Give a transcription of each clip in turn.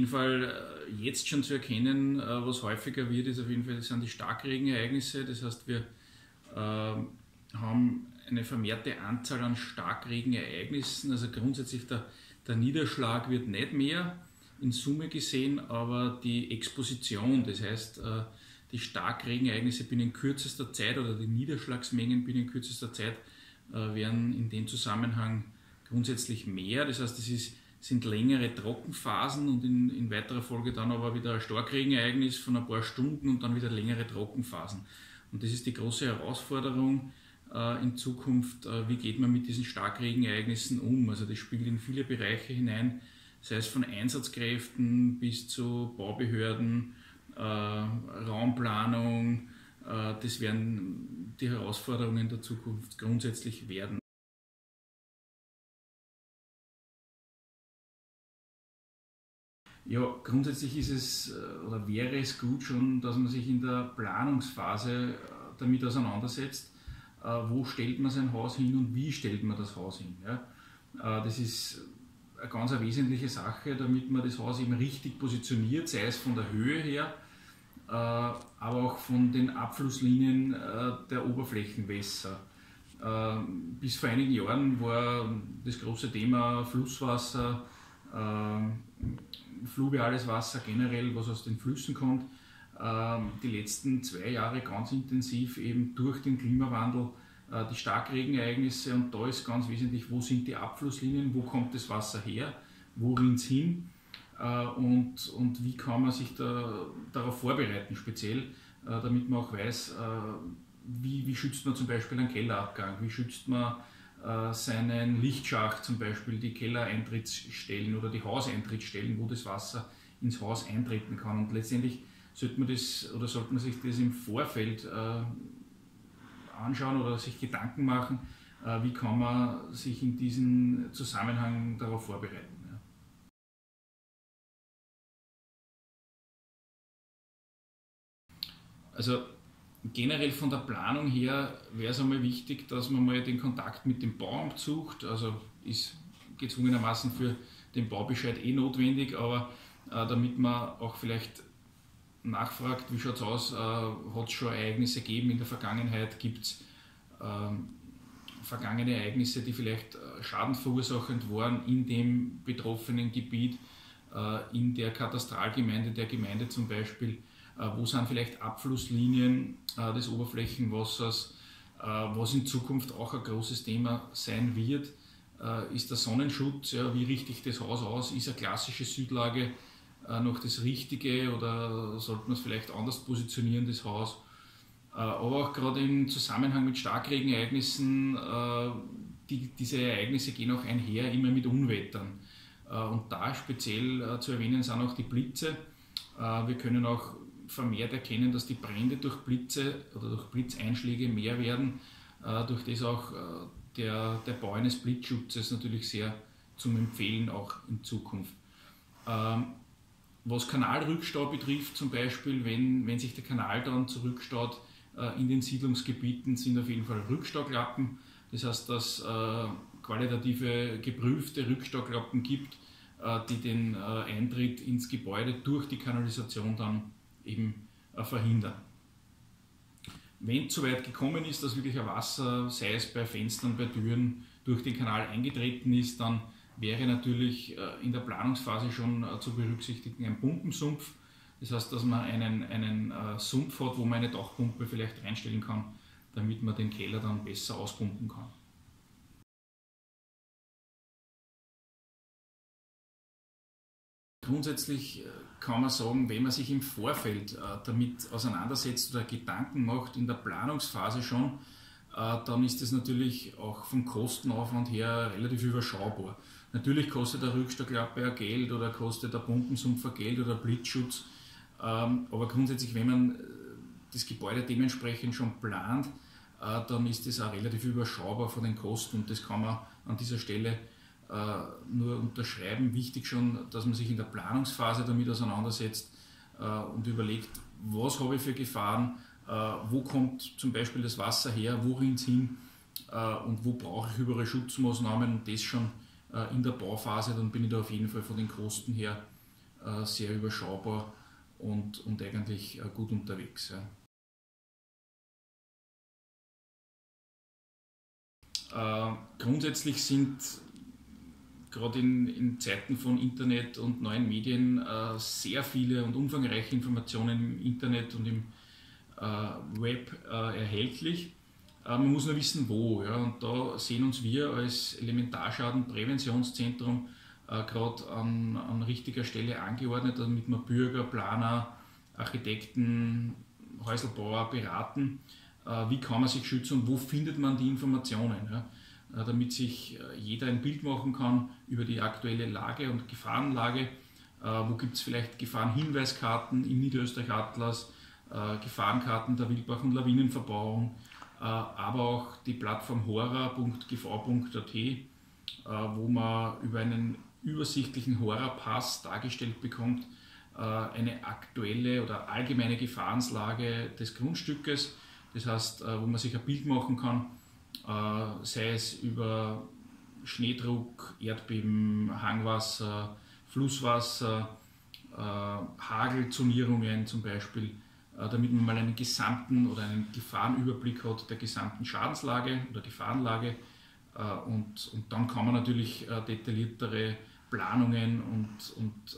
jeden Fall jetzt schon zu erkennen, was häufiger wird, ist auf jeden Fall sind die Starkregenereignisse. Das heißt, wir haben eine vermehrte Anzahl an Starkregenereignissen. Also grundsätzlich der, der Niederschlag wird nicht mehr in Summe gesehen, aber die Exposition, das heißt äh, die Starkregenereignisse binnen kürzester Zeit oder die Niederschlagsmengen binnen kürzester Zeit äh, werden in dem Zusammenhang grundsätzlich mehr. Das heißt, es ist, sind längere Trockenphasen und in, in weiterer Folge dann aber wieder ein Starkregenereignis von ein paar Stunden und dann wieder längere Trockenphasen. Und das ist die große Herausforderung, äh, in Zukunft, äh, wie geht man mit diesen Starkregenereignissen um. Also das spielt in viele Bereiche hinein, sei es von Einsatzkräften bis zu Baubehörden, äh, Raumplanung. das werden die Herausforderungen der Zukunft grundsätzlich werden. Ja, grundsätzlich ist es oder wäre es gut schon, dass man sich in der Planungsphase damit auseinandersetzt äh, wo stellt man sein Haus hin und wie stellt man das Haus hin. Äh, das ist eine ganz wesentliche Sache, damit man das Haus eben richtig positioniert, sei es von der Höhe her, äh, aber auch von den Abflusslinien der Oberflächenwässer. Bis vor einigen Jahren war das große Thema Flusswasser, fluviales Wasser generell, was aus den Flüssen kommt, ähm, die letzten zwei Jahre ganz intensiv eben durch den Klimawandel äh, die Starkregenereignisse und da ist ganz wesentlich, wo sind die Abflusslinien, wo kommt das Wasser her, wo rinnt es hin äh, und, und wie kann man sich da, darauf vorbereiten speziell, äh, damit man auch weiß, wie, wie schützt man zum Beispiel einen Kellerabgang, wie schützt man seinen Lichtschacht, zum Beispiel die Kellereintrittsstellen oder die Hauseintrittsstellen, wo das Wasser ins Haus eintreten kann. Und letztendlich sollte man das oder sollte man sich das im Vorfeld äh, anschauen oder sich Gedanken machen, äh, wie kann man sich in diesem Zusammenhang darauf vorbereiten. Ja. Also generell von der Planung her wäre es einmal wichtig, dass man mal den Kontakt mit dem Bauamt sucht. Also ist gezwungenermaßen für den Baubescheid eh notwendig, aber äh, damit man auch vielleicht nachfragt, wie schaut es aus, äh, hat es schon Ereignisse gegeben in der Vergangenheit, gibt es ähm, vergangene Ereignisse, die vielleicht äh, schadenverursachend waren in dem betroffenen Gebiet, äh, in der Katastralgemeinde der Gemeinde zum Beispiel, wo sind vielleicht Abflusslinien äh, des Oberflächenwassers, äh, was in Zukunft auch ein großes Thema sein wird, ist der Sonnenschutz, ja, wie richte ich das Haus aus, ist eine klassische Südlage, äh, noch das Richtige oder sollte man es vielleicht anders positionieren, das Haus. Äh, aber auch gerade im Zusammenhang mit Starkregenereignissen, äh, die, diese Ereignisse gehen auch einher, immer mit Unwettern. Und da speziell zu erwähnen sind auch die Blitze. Wir können auch vermehrt erkennen, dass die Brände durch Blitze oder durch Blitzeinschläge mehr werden, durch das auch der, der Bau eines Blitzschutzes natürlich sehr zum Empfehlen auch in Zukunft. Ähm, was Kanalrückstau betrifft, zum Beispiel, wenn, wenn sich der Kanal dann zurückstaut äh, in den Siedlungsgebieten, sind auf jeden Fall Rückstauklappen. Das heißt, dass äh, qualitative geprüfte Rückstauklappen gibt, äh, die den äh, Eintritt ins Gebäude durch die Kanalisation dann eben äh, verhindern. Wenn es soweit gekommen ist, dass wirklich ein Wasser, sei es bei Fenstern, bei Türen, durch den Kanal eingetreten ist, dann wäre natürlich äh, in der Planungsphase schon äh, zu berücksichtigen ein Pumpensumpf. Das heißt, dass man einen, einen Sumpf hat, wo man eine Dachpumpe vielleicht reinstellen kann, damit man den Keller dann besser auspumpen kann. Grundsätzlich kann man sagen, wenn man sich im Vorfeld damit auseinandersetzt oder Gedanken macht, in der Planungsphase schon, dann ist das natürlich auch vom Kostenaufwand her relativ überschaubar. Natürlich kostet der Rückstauklappe ja Geld oder kostet der Pumpensumpfer Geld oder Blitzschutz. Ähm, aber grundsätzlich, wenn man äh, das Gebäude dementsprechend schon plant, äh, dann ist das auch relativ überschaubar von den Kosten und das kann man an dieser Stelle äh, nur unterschreiben. Wichtig schon, dass man sich in der Planungsphase damit auseinandersetzt und überlegt, was habe ich für Gefahren, wo kommt zum Beispiel das Wasser her, wohin hin und wo brauche ich überall Schutzmaßnahmen und das schon äh, in der Bauphase, dann bin ich da auf jeden Fall von den Kosten her sehr überschaubar und, und eigentlich gut unterwegs. Ja. grundsätzlich sind gerade in, in, Zeiten von Internet und neuen Medien äh, sehr viele und umfangreiche Informationen im Internet und im äh, Web äh, erhältlich. Äh, man muss nur wissen, wo. Ja, und da sehen uns wir als Elementarschadenpräventionszentrum äh, gerade an, an richtiger Stelle angeordnet, damit wir Bürger, Planer, Architekten, Häuselbauer beraten, äh, wie kann man sich schützen und wo findet man die Informationen. Ja damit sich äh, jeder ein Bild machen kann über die aktuelle Lage und Gefahrenlage. Äh, wo gibt es vielleicht Gefahrenhinweiskarten im Niederösterreich Atlas, Gefahrenkarten der Wildbach- und Lawinenverbauung, aber auch die Plattform hora.gv.at, wo man über einen übersichtlichen Hora-Pass dargestellt bekommt, eine aktuelle oder allgemeine Gefahrenslage des Grundstückes. Das heißt, wo man sich ein Bild machen kann, äh, sei es über Schneedruck, Erdbeben, Hangwasser, Flusswasser, äh, Hagelzonierungen zum Beispiel, äh, damit man mal einen gesamten oder einen Gefahrenüberblick hat der gesamten Schadenslage oder Gefahrenlage. Und, und dann kann man natürlich detailliertere Planungen und, und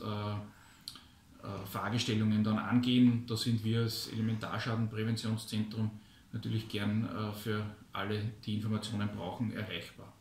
Fragestellungen dann angehen. Da sind wir als Elementarschadenpräventionszentrum natürlich gern für alle, die Informationen brauchen, erreichbar.